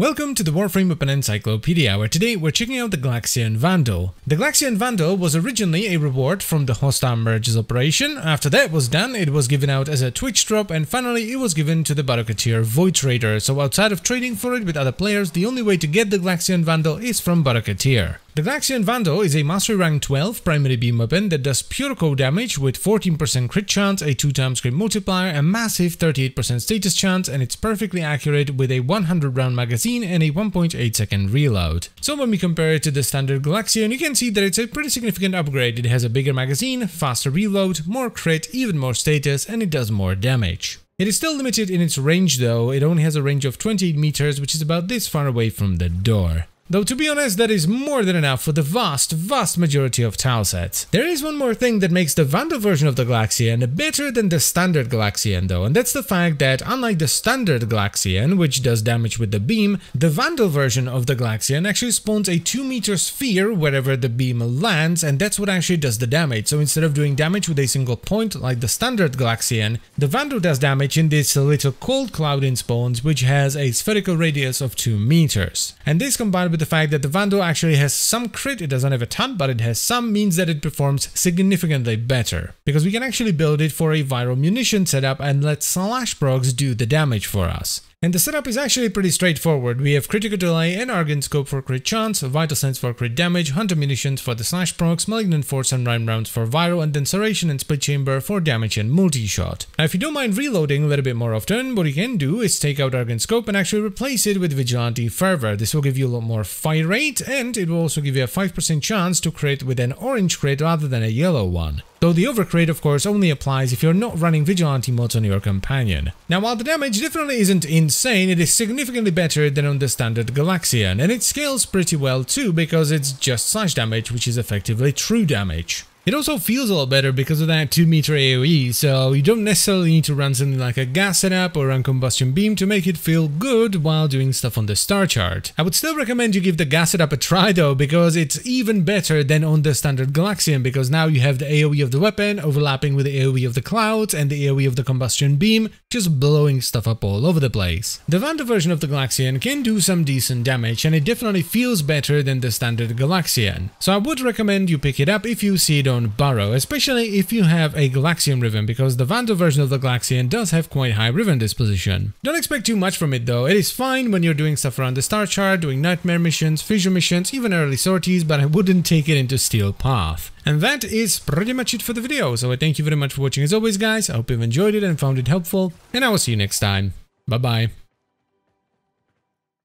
Welcome to the Warframe Weapon Encyclopedia, where today we're checking out the Glaxion Vandal. The Glaxion Vandal was originally a reward from the Hostile Mergers operation, after that was done it was given out as a Twitch drop, and finally it was given to the Baro-Ki'Teer Void Trader, so outside of trading for it with other players, the only way to get the Glaxion Vandal is from Baro-Ki'Teer. The Glaxion Vandal is a Mastery Rank 12 primary beam weapon that does pure cold damage with 14% crit chance, a 2 times crit multiplier, a massive 38% status chance, and it's perfectly accurate with a 100 round magazine and a 1.8 second reload. So when we compare it to the standard Glaxion, you can see that it's a pretty significant upgrade. It has a bigger magazine, faster reload, more crit, even more status, and it does more damage. It is still limited in its range though, it only has a range of 28 meters, which is about this far away from the door. Though to be honest, that is more than enough for the vast, vast majority of tile sets. There is one more thing that makes the Vandal version of the Glaxion better than the standard Glaxion though, and that's the fact that unlike the standard Glaxion, which does damage with the beam, the Vandal version of the Glaxion actually spawns a 2 meter sphere wherever the beam lands, and that's what actually does the damage. So instead of doing damage with a single point like the standard Glaxion, the Vandal does damage in this little cold cloud in spawns, which has a spherical radius of 2 meters. And this combined with the fact that the Vandal actually has some crit, it doesn't have a ton, but it has some, means that it performs significantly better. Because we can actually build it for a viral munition setup and let slash procs do the damage for us. And the setup is actually pretty straightforward. We have Critical Delay and Argon Scope for crit chance, Vital Sense for crit damage, Hunter Munitions for the slash procs, Malignant Force and Rime rounds for viral, and then Serration and Split Chamber for damage and multi-shot. Now if you don't mind reloading a little bit more often, what you can do is take out Argon Scope and actually replace it with Vigilante Fervor. This will give you a lot more fire rate and it will also give you a 5% chance to crit with an orange crit rather than a yellow one. Though the overcrit of course only applies if you're not running Vigilante mods on your companion. Now while the damage definitely isn't insane, it is significantly better than on the standard Glaxion, and it scales pretty well too because it's just slash damage which is effectively true damage. It also feels a lot better because of that 2 meter AoE, so you don't necessarily need to run something like a gas setup or run combustion beam to make it feel good while doing stuff on the star chart. I would still recommend you give the gas setup a try though, because it's even better than on the standard Glaxion, because now you have the AoE of the weapon overlapping with the AoE of the clouds and the AoE of the combustion beam, just blowing stuff up all over the place. The Vandal version of the Glaxion can do some decent damage, and it definitely feels better than the standard Glaxion. So I would recommend you pick it up if you see it on Baro, especially if you have a Glaxion Riven, because the Vandal version of the Glaxion does have quite high Riven disposition. Don't expect too much from it though, it is fine when you're doing stuff around the star chart, doing nightmare missions, fissure missions, even early sorties, but I wouldn't take it into Steel Path. And that is pretty much it for the video, so I thank you very much for watching as always guys, I hope you've enjoyed it and found it helpful, and I will see you next time. Bye bye.